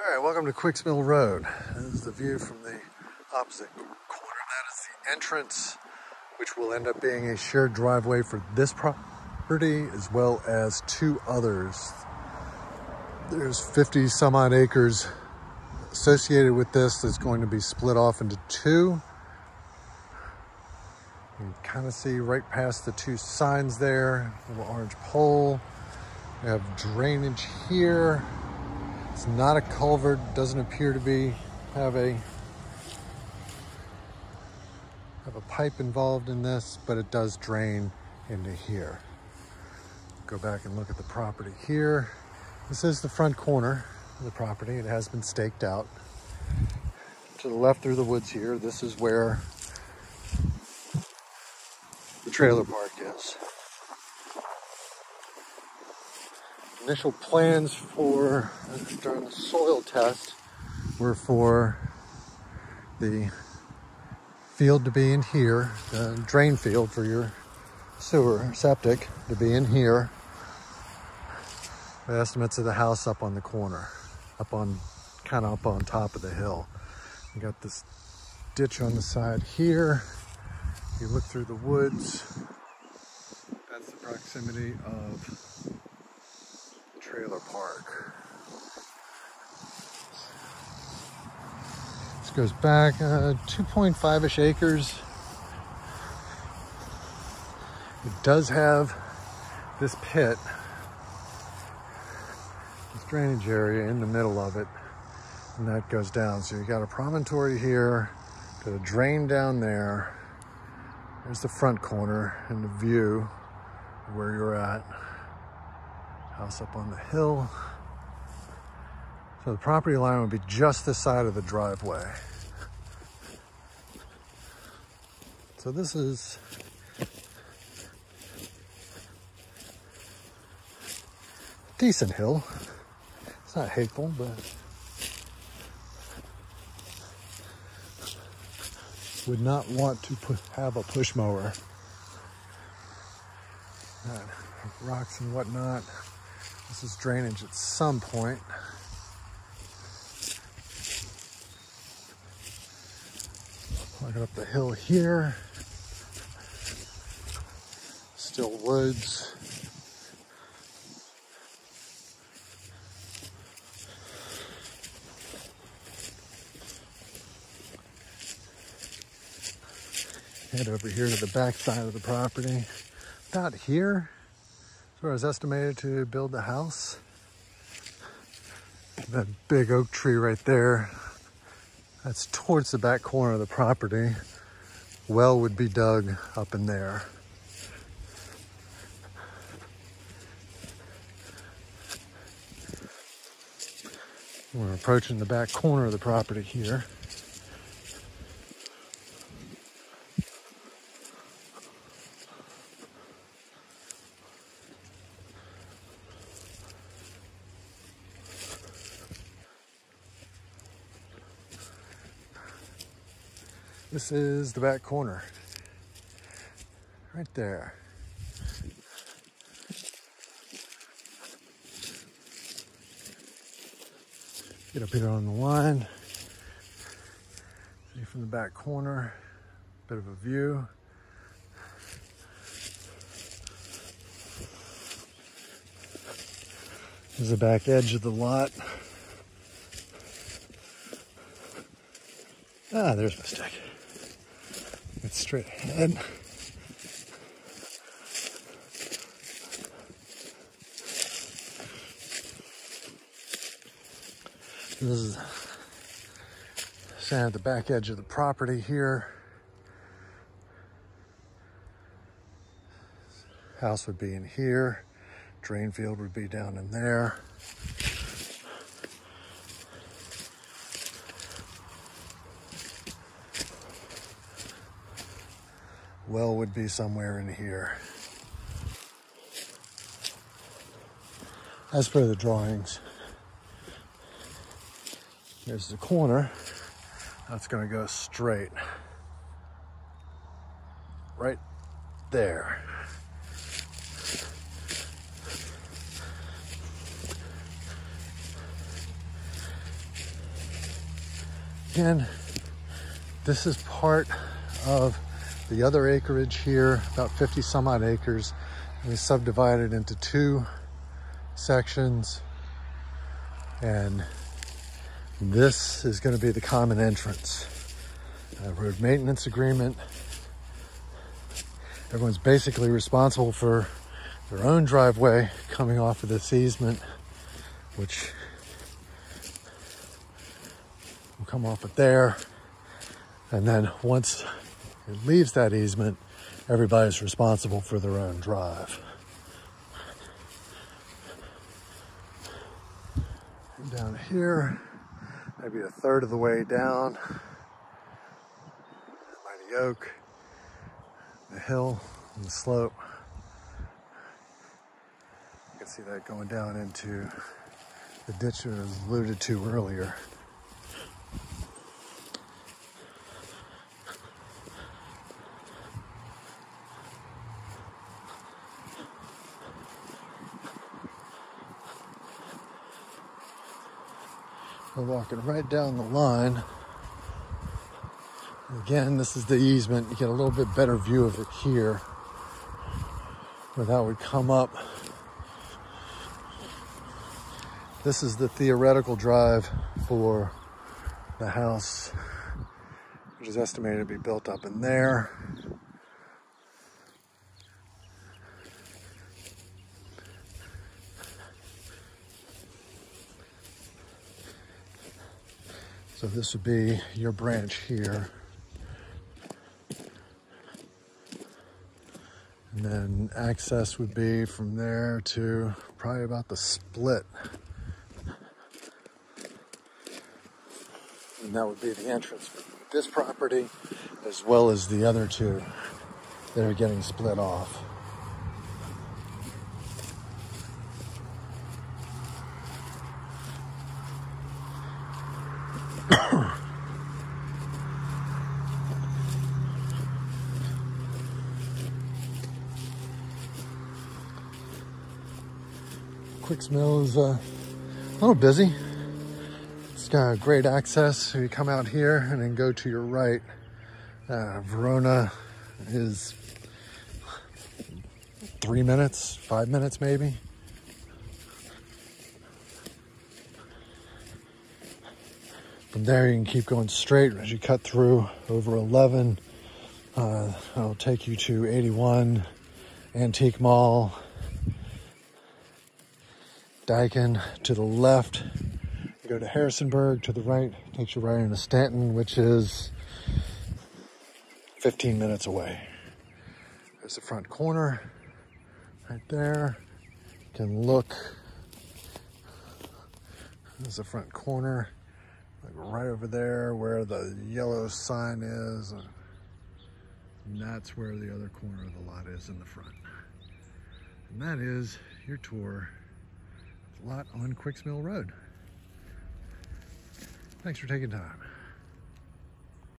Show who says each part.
Speaker 1: All right, welcome to Quicks Mill Road. This is the view from the opposite corner. That is the entrance, which will end up being a shared driveway for this property as well as two others. There's 50 some odd acres associated with this that's going to be split off into two. You can kind of see right past the two signs there, little orange pole. We have drainage here. It's not a culvert, doesn't appear to be, have a, have a pipe involved in this, but it does drain into here. Go back and look at the property here. This is the front corner of the property. It has been staked out. To the left through the woods here, this is where the trailer park is. Initial plans for during the soil test were for the field to be in here, the drain field for your sewer septic to be in here. The estimates of the house up on the corner, up on kind of up on top of the hill. You got this ditch on the side here. You look through the woods. That's the proximity of trailer park. This goes back uh, 2.5-ish acres. It does have this pit, this drainage area in the middle of it, and that goes down. So you got a promontory here, got a drain down there. There's the front corner and the view where you're at. House up on the hill. So the property line would be just this side of the driveway. So this is decent hill. It's not hateful, but would not want to put, have a push mower. rocks and whatnot. This is drainage at some point. Walking up the hill here. Still woods. Head over here to the back side of the property. About here, so I was estimated to build the house. That big oak tree right there, that's towards the back corner of the property. Well would be dug up in there. We're approaching the back corner of the property here. This is the back corner. Right there. Get up here on the line. See from the back corner, bit of a view. This is the back edge of the lot. Ah, there's my stick. It's straight ahead. This is at the back edge of the property here. House would be in here. Drain field would be down in there. Well would be somewhere in here. As per the drawings, there's the corner. That's gonna go straight. Right there. again, this is part of the other acreage here, about 50 some odd acres. We subdivided into two sections and this is going to be the common entrance. A road maintenance agreement. Everyone's basically responsible for their own driveway coming off of this easement, which will come off it there. And then once it leaves that easement, everybody's responsible for their own drive. And down here, maybe a third of the way down, Mighty Oak, the hill and the slope. You can see that going down into the ditch that was alluded to earlier. We're walking right down the line. Again, this is the easement. You get a little bit better view of it here. Where that would come up. This is the theoretical drive for the house, which is estimated to be built up in there. So this would be your branch here. And then access would be from there to probably about the split. And that would be the entrance for this property as well as the other two that are getting split off. Quicks Mill is uh, a little busy. It's got great access. You come out here and then go to your right. Uh, Verona is three minutes, five minutes maybe. From there, you can keep going straight as you cut through over 11. Uh, it'll take you to 81 Antique Mall, Daikin to the left. You go to Harrisonburg to the right, takes you right into Staunton, which is 15 minutes away. There's the front corner right there. You can look. There's the front corner, like right over there where the yellow sign is. And that's where the other corner of the lot is in the front. And that is your tour lot on Quicks Mill Road. Thanks for taking time.